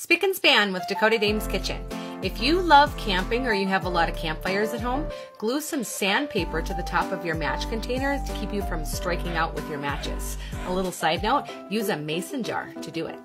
Spick and Span with Dakotah Dame's Kitchen. If you love camping or you have a lot of campfires at home, glue some sandpaper to the top of your match containers to keep you from striking out with your matches. A little side note, use a mason jar to do it.